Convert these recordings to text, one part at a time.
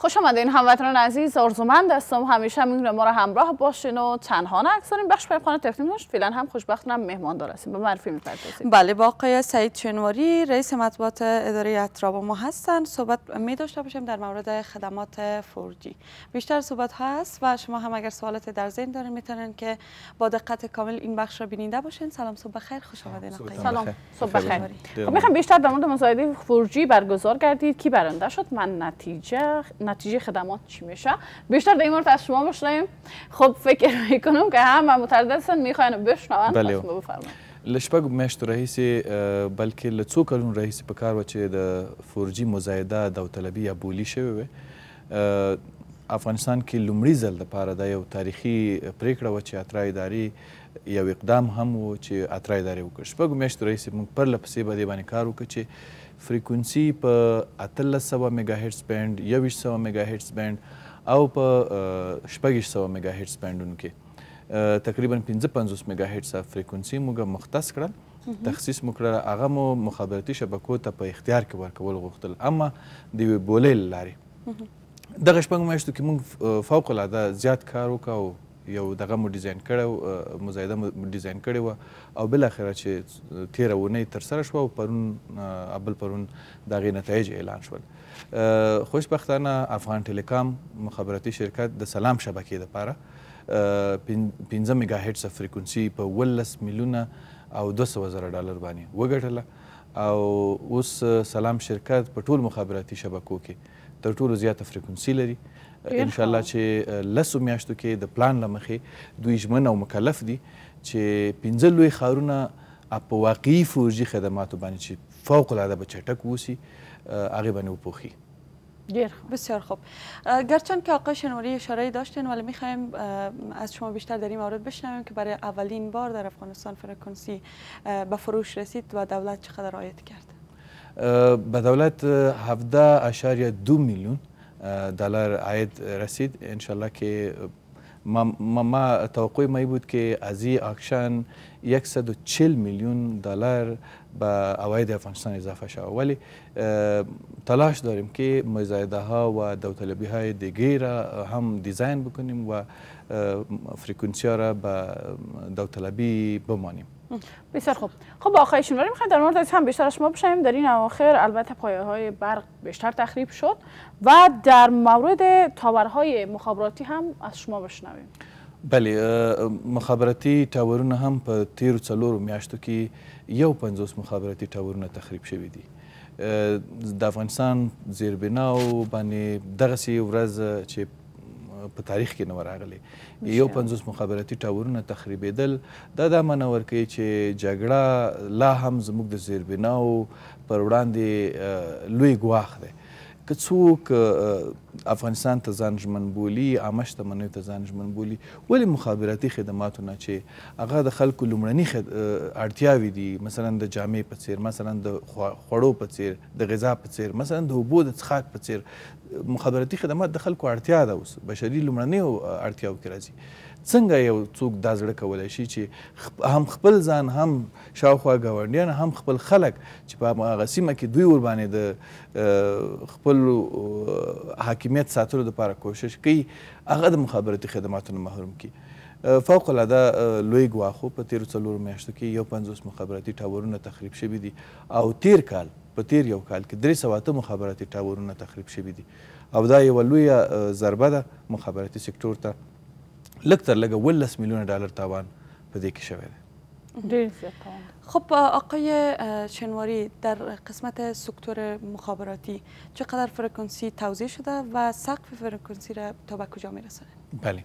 خوش آمدین هموطنان عزیز آرزومند هستم همیشه میگونه ما را همراه باشین و تنها نگذاریم بخش خانه تفتیم داشت فعلا هم خوشبختن هم مهمان دار به معرفی میپردازیم بله باقی سعید چنواری رئیس مطبوعات اداره اطراب ما هستن صحبت می داشته باشیم در مورد خدمات فورجی بیشتر صحبت هست و شما هم اگر سوالات در ذهن دارین میتونن که با دقت کامل این بخش را بینیده باشین سلام صبح بخیر خوش آمدین آقای سلام صبح بخیر خب میخوام بیشتر در مورد مصاحبه فورجی برگزار کردید کی برنده شد من نتیجه نتیجه خدمات چی میشه بیشتر در این مورد از شما بشنویم خب فکر میکنم که همه متردد هستن میخوان بشنون بله بفرمایید لشپګ میاشتو راهیسې بلکې له څو کلونو راهیسې په کار و چې د فورجي مزایده داوطلبي یا بولی شوی وي افغانستان کې لومړي ځل لپاره دا یو تاریخي پریکړه وه چې اترا ادارې یو اقدام هم وو چې اترا ادارې وکړ شپږ میاشتو راهیسې موږ پرله پسې به دې باندې کار وکړ چې فریکونسي په 1300 میګا هرټز بینډ 2100 میګا هرټز بینډ او په 2600 میګا هرټز بینډونو کې تقریبا پنځه پنځوس میګا هیټسه فریکونسي موږ مختص کړل تخصیص مو کړل هغه مو مخابراتي شبکو ته په اختیار کې ورکول غوښتل اما د یوې بولې له لارې دغه شپږ میاشتو کې موږ فوق العاده زیات کار وکاو یو دغه مو ډیزاین کړی مزایده مو ډیزاین کړې وه او بل اخره چې تیره ونۍ تر سره شوه او پرون ابل پرون د هغې نتایج اعلان شول خوشبختانه افغان ټیلیکام مخابراتي شرکت د سلام شبکې لپاره پنځه میګا هټس فریکونسي په اوولس میلیونه او دوه سوه زره ډالر باندې وګټله او اوس سلام شرکت په ټول مخابراتي شبکو کې تر ټولو زیاته فریکونسي لري ان شاء الله چې لسو میاشتو کې د پلان لمخې دوی ژمن او مکلف دي چې پنځه لوی ښارونه په واقعي فورجي خدماتو باندې چې فوق العاده به چټک اوسي هغه به نه وپوښي ډیر خوب بسیار خوب گرچند که آقای شنواری اشاره داشتین ولی میخوایم از شما بیشتر در این مورد بشنویم که برای اولین بار در افغانستان فرکانسی به فروش رسید و دولت چقدر رعایت کرد به دولت 17.2 میلیون دلار عاید رسید انشالله که مما ما توقع می بود که از ای اکشن یک سد و چل میلیون دلار به عواید افغانستان اضافه شود ولی تلاش داریم که مزایده ها و داوطلبی های دیگه را هم دیزاین بکنیم و فریکونسی ها را به داوطلبی بمانیم بسیار خوب خب آقای شنواری میخوایم در مورد از هم بیشتر از شما بشنویم در این اواخر البته پایه های برق بیشتر تخریب شد و در مورد تاورهای مخابراتی هم از شما بشنویم. بله مخابراتی ټاورونه هم په تیرو څلورو میاشتو کې یو پنځوس مخابراتی ټاورونه تخریب شوي دي د افغانستان زیربناو باندې دغسې ورځ چې په تاریخ کې نه و راغلی یو پنځوس مخابراتي ټاورونه تخریبېدل دا دا معنی ورکوي چې جګړه لا هم زموږ د زیربناو پر وړاندې لوی ګواښ دی که څوک افغانستان ته ځان ژمن بولي عامه شتمنیو ته ځان ژمن بولي ولې مخابراتي خدماتو نه چې هغه د خلکو لومړني اړتیاوې دي مثلا د جامې په څیر مثلا د خوړو په څیر د غذا په څیر مثلا د اوبو د څښاک په څیر مخابراتي خدمات د خلکو اړتیا ده اوس بشري لومړنیو اړتیاو کې راځي څنګه یو څوک دا زړه کولای شي چې هم خپل ځان هم شاوخوا ګاونډیان هم خپل خلک چې په هغه سیمه کې دوی ور باندې د خپل حاکمیت ساتلو لپاره کوشش کوي هغه د مخابراتي خدماتو نه محروم کی فوق العاده لوی ګواښ په تیرو څلورو میاشتو کې یو پنځوس مخابراتي ټاورونه تخریب شوي دي او تېر کال په تېر یو کال کې درې سوه اته مخابراتي ټاورونه تخریب شوي دي او دا یوه لویه ضربه ده مخابراتي سکټور ته لږ تر لږه اوولس میلیونه ډالر تاوان په دې کې شوی دی. ډیر زیات تاوان. خب آقای شنواری در قسمت سکتور مخابراتی چقدر فرکانسی توزیع شده و سقف فرکانسی را تا به کجا میرسانند؟ بله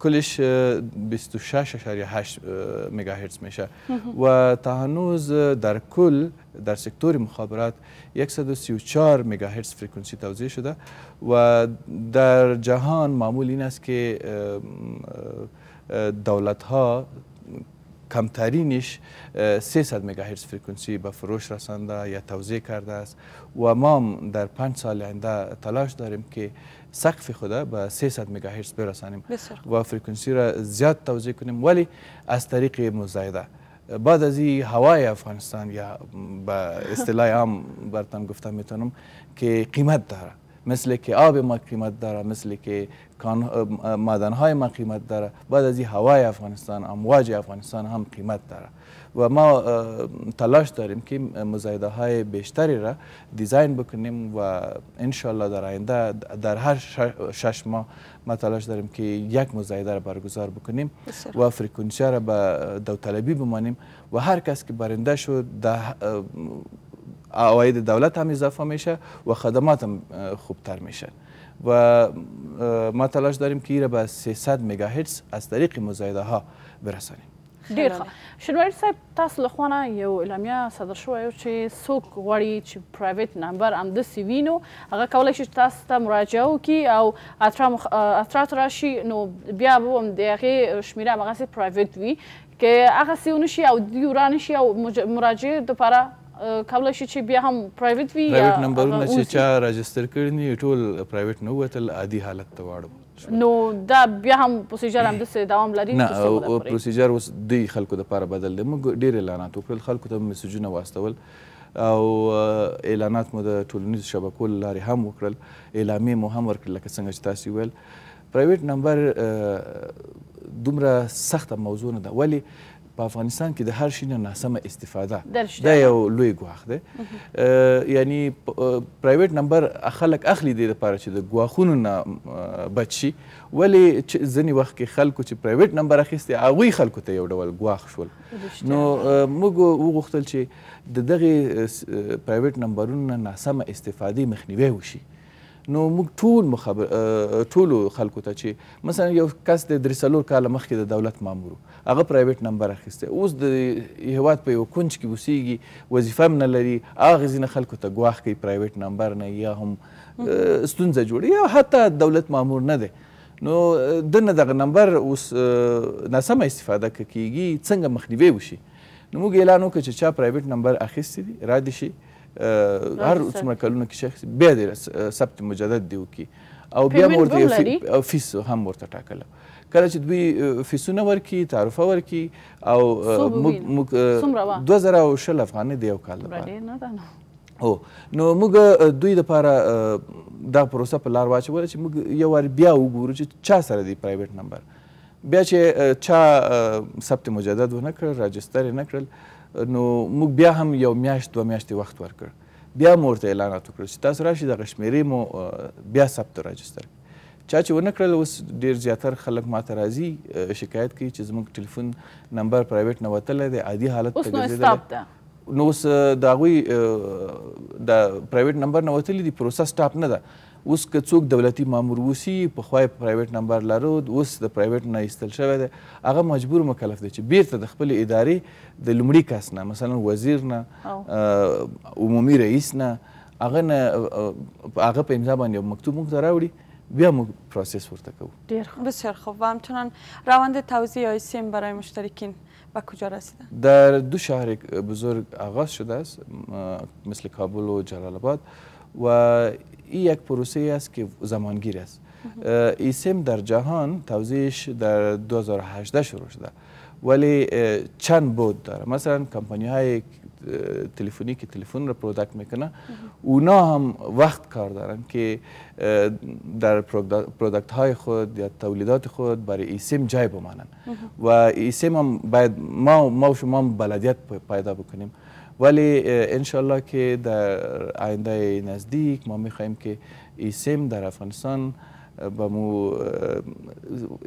کلش بیست و شش اعشاریه هشت مگاهرتز میشه و تا هنوز در کل در سکتور مخابرات یک صد و سی و چهار مگاهرتز فرکانسی توزیع شده و در جهان معمول این است که دولت ها کمترینش 300 مگاهرتز فرکانسی به فروش رسانده یا توزیع کرده است و ما هم در پنج سال آینده تلاش داریم که سقف خود به 300 مگاهرتز برسانیم و فرکانسی را زیاد توزیع کنیم ولی از طریق مزایده بعد از این هوای افغانستان یا به اصطلاح عام برتان گفته میتونم که قیمت داره مثل که آب ما قیمت داره مثل که معدنهای ما قیمت داره بعد از این هوای افغانستان امواج افغانستان هم قیمت داره و ما تلاش داریم که مزایده های بیشتری را دیزاین بکنیم و ان شاء الله در آینده در هر شش ماه ما تلاش داریم که یک مزایده را برگزار بکنیم و فریکونسی ها را به دوطلبی بمانیم و هر کس که برنده شد عواید دولت هم اضافه میشه و خدمات هم خوبتر میشه و ما تلاش داریم که ای را به 300 مگاهرتز از طریق مزایده ها برسانیم ډیر ښه شنواری صاحب تاسو له خوانه یو اعلامیه صدر شوی چې څوک غواړي چې پرایویټ نمبر هم د سی وینو هغه کولای شي تاسو ته مراجعه وکړي او اترا مخ... اترا ته راشي نو بیا به هم د هغې شمیره همغسې پرایویټ وي که هغسې ونشي او دوی ورانه شي او مراجعه لپاره کولای شي چې بیا هم پرایویټ وي پرایویټ نمبرونه چې چا راجستر کړي ټول پرایویټ نه وتل عادي حالت ته واړو نو دا بیا هم پروسیجر همداسې دوام لري نه پروسیجر اوس دوی خلکو دپاره بدل دی موږ ډېر اعلانات وکړل خلکو ته مو میسجونه واستول او اعلانات مو د ټولنیزو شبکو له لارې هم وکړل اعلامیې مو هم ورکړل لکه څنګه چې تاسو ویل پرایویټ نمبر دومره سخته موضوع نه ده ولې په افغانستان کې د هر شي نه ناسمه استفاده دا یو لوی ګواښ دی یعنی پرایویټ نمبر خلک اخلي دې لپاره چې د ګواښونو نه بچ شي ولې ځینې وخت کې خلکو چې پرایویټ نمبر اخیستی هغوی خلکو ته یو ډول ګواښ شول نو موږ وغوښتل چې د دغه پرایویټ نمبرونو نه ناسمه استفادې مخنیوی وشي نو موږ ټول مخبر ټولو خلکو ته چې مثلا یو کس د درې څلور کاله مخکې د دولت مامور هغه پرایویټ نمبر اخیستی اوس د هیواد په یو کونج کې اوسیږي وظیفه هم نه لري هغه ځینې خلکو ته ګواښ کوي پرایویټ نمبر نه یا هم ستونزه جوړي یا حتی دولت مامور نه دی نو د نه دغه نمبر اوس ناسمه استفاده کیږي څنګه مخنیوي وشي نو موږ اعلان وکړ چې چا پرایویټ نمبر اخیستی دی را دي شي هر څومره کلونه کې شخص بیا د ثبت مجدد دی وکي او بیا مور د فیس هم ورته ټاکل کله چې دوی فیسونه ورکي تعرفه ورکي او موږ 2020 افغاني دی یو کال لپاره او نو موږ دوی د لپاره دا پروسه په لار واچوله چې موږ یو وار بیا وګورو چې چا سره دی پرایویټ نمبر بیا چې چا ثبت مجدد ونه کړ راجستر یې نه کړل نو موږ بیا هم یو میاشت دوه میاشتې وخت ورکړ بیا مو ورته اعلانات وکړل چې تاسو راشئ دغه شمېرې مو بیا ثبت او راجستر کړئ چا چې ونه کړل اوس ډیر زیاتر خلک ماته راځي شکایت کوي چې زموږ ټلیفون نمبر پرایویټ نه وتلی دی عادي حالت ته ګرځېدلی نو اوس د هغوی د پرایویټ نمبر نه وتلی دی پروسه سټاپ نه ده اوس که څوک دولتي مامور اوسي پخوا یې پرایویټ نمبر لرود اوس د پرایویټ نه ایستل شوی دی هغه مجبور مکلف دی چې بیرته د خپلې ادارې د لومړي کس نه مثلا وزیر نه عمومي رئیس نه هغه نه هغه په امضا باندې یو مکتوب موږ ته راوړي بیا موږ پروسس ورته کوو بسیار خوب و همچنان روند توزیع آیسیم برای مشترکین به کجا رسیدن؟ در دو شهر بزرگ آغاز شده است مثل کابل و جلال آباد و این یک پروسه است که زمانگیر است ای سم در جهان توزیعش در 2018 شروع شده ولی چند بود داره مثلا کمپانی های تلفنی که تلفن را پروداکت میکنه اونا هم وقت کار دارن که در پروداکت های خود یا تولیدات خود برای ای سیم جای بمانند و ایسه ما باید ما ما و شما بلدیت پیدا بکنیم ولی انشالله که در آینده نزدیک ما میخواهیم که ایسیم در افغانستان به مو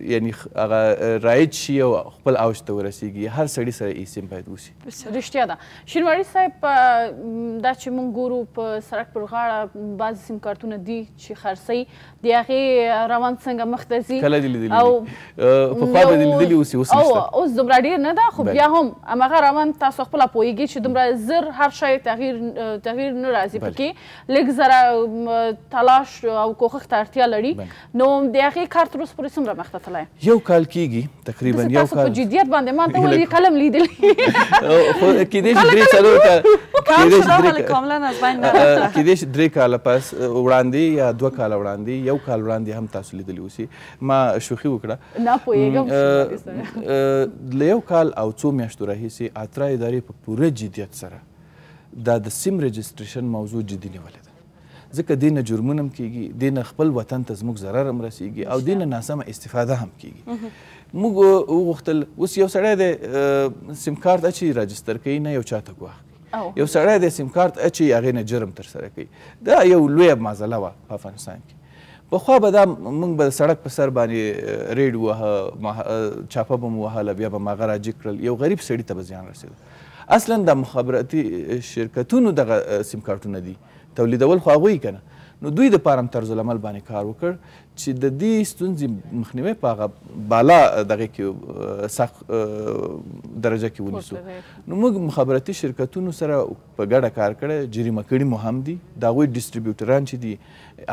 یعنی هغه رایج شي او خپل اوج ته ورسیږي هر سړی سره یې سیم باید وسی رښتیا ده شینواری صاحب دا چې مونږ ګورو په سرک پر غاړه بعضې سیم کارتونه دي چې خرڅوي د هغې روان څنګه مخ ته ځي کله دې لیدلي او پخوا به دې لیدلي اوس یې اوس نشته او اوس دومره ډېر نه ده خو بیا هم هماغه روان تاسو خپله پوهېږي چې دومره زر هر شی تغییر تغییر نه راځي پکې لږ زره تلاش او کوښښ ته اړتیا لري نو د هغې کار تر اوسه پورې څومره مخ ته تللی یو کال کېږي تقریبا یو کال تاسو په جدیت باندې ما ته ولې قلم لیدلی خو کېدای شي درې څلور کاله کېدای شي درې کاله پس وړاندې یا دوه کاله وړاندې یو کال وړاندې هم تاسو لیدلی اوسي ما شوخي وکړه نه پوهېږم له یو کال او څو میاشتو راهیسې اترا ادارې په پوره جدیت سره دا د سیم رجسټریشن موضوع جدي نیولې ده ځکه دې نه جرمونه هم کېږي، دې نه خپل وطن ته زموږ ضرر هم رسېږي او دې نه ناسمه استفاده هم کېږي. موږ وغوښتل اوس یو سړی دی سیم کارت اچي راجستر کوي نه یو چا ته ګواښ کوي یو سړی دی سیم کارت اچي هغې نه جرم ترسره کوي دا یو لویه معضله وه په افغانستان کې پخوا به دا موږ به سړک په سر باندې ریډ وه چاپه به مو وهله بیا به ماغه راجیک کړل یو غریب سړي ته به زیان رسېده اصلا دا مخابراتي شرکتونو دغه سیم کارټونه دي تولیدول خو هغوی کنه نو دوی د پارم طرز العمل باندې کار وکړ چې د دې ستونزې مخنیوي په هغه بالا دغه کې سخت درجه کې ونیسو نو موږ مخابراتي شرکتونو سره په ګډه کار کړی جریمه کړي مو هم دي د هغوی ډیسټریبیوټران چې دي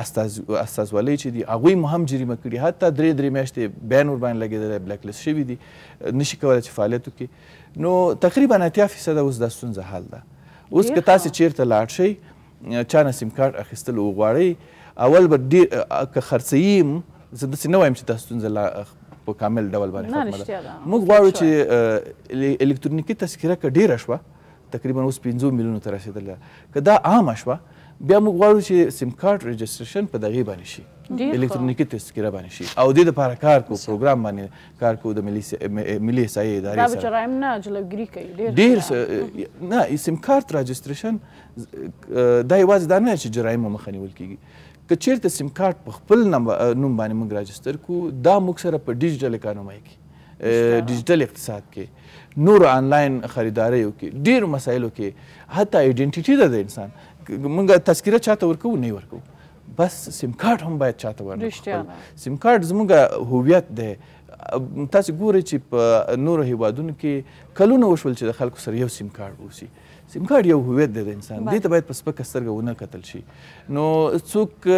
استاز استازولۍ چې دي هغوی مو هم جریمه کړي حتی درې درې میاشتې بین ور باندې لګېدلی بلیک لیست شوي دي نشي کولی چې فعالیت وکړي نو تقریبا اتیا فیصده اوس دا ستونزه حل ده اوس ډېر که ښه. تاسې چیرته لاړ شئ چا نه سیم کارت اخیستل وغواړئ اول به ډېر که خرڅوي هم زه داسې نه وایم چې دا ستونزه لا په کامل ډول باندې نه، ختمه ده رښتیا ده. اوس موږ ټیټ غواړو چې شوی. اه، الې- الکترونیکي تذکره که ډېره شوه تقریبا اوس پنځو میلیونو ته رسېدلې ده که دا عامه شوه بیا موږ غواړو چې سیم کارت رجسټریشن په دغې باندې شي ډېر ښه. الکترونیکي تذکره باندې شي او دې لپاره کار کوو پروګرام باندې کار کوو د ملي ملي احصایې ادارې سره دا به جرایم نه جلوګیری کوي ډیر ډیر نه سیم کارت راجستریشن دا یوازې دا نه چې جرایم مخه نیول کیږي که چیرته سیم کارت په خپل نوم باندې موږ راجستر کو دا موږ سره په ډیجیټل اکانومي کې ډیجیټل اقتصاد کې نور آنلاین خریداریو کې ډیر مسایلو کې حتی ایډنټیټي ده د انسان موږ تذکره چاته ورکو نه ورکو بس سیم کارت هم باید چاته ورنه خپل سیم کارت زموږ هویت دی تاسو ګورئ چې په نورو هیوادونو کې کلونه وشول چې د خلکو سره یو سیم کارت اوسي سیم کارت یو هویت دی د انسان دې ته باید په سپکه سترګه ونه کتل شي نو څوک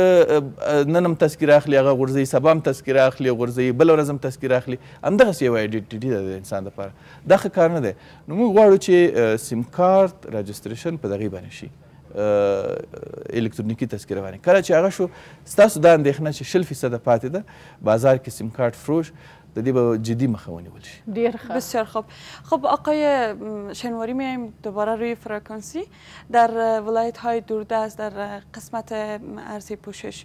نن هم تذکره اخلي هغه غورځوي سبا هم تذکره اخلي غورځوي بله ورځ هم تذکره اخلي همدغسې یوه ایډنټیټي ده د انسان دپاره دا ښه کار نه دی نو موږ غواړو چې سیم کارت راجستریشن په دغې باندې شي الکترونیکي تذکره باندې کله چې هغه شو ستاسو دا اندېښنه چې شل فیصده پاتې ده بازار کې سیم کارت فروش د دې به جدي مخه ونیول شي ډیر ښه بسیار خوب خب آقای شنواری میایم دوباره روی فرکانسی در ولایت های دوردست در قسمت ارزی پوشش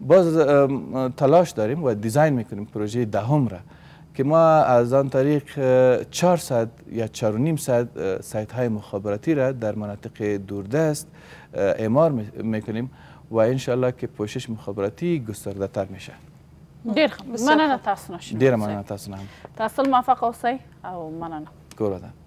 باز تلاش داریم و دیزاین میکنیم پروژه دهم را که ما از آن طریق چار ساعت یا چار و نیم ساعت سایت های مخابراتی را در مناطق دوردست اعمار میکنیم و انشالله که پوشش مخابراتی گسترده تر میشه ډیر مننه تاسو نه شنو ډیر مننه تاسو نه تاسو موفق اوسئ او مننه ګوره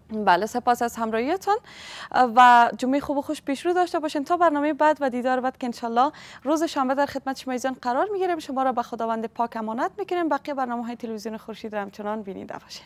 بله سپاس از همراهیتون و جمعه خوب و خوش پیش رو داشته باشین تا برنامه بعد و دیدار بعد که انشالله روز شنبه در خدمت شما ایزان قرار میگیریم شما را به خداوند پاک امانت میکنیم بقیه برنامه های تلویزیون خورشید را همچنان بینیده باشین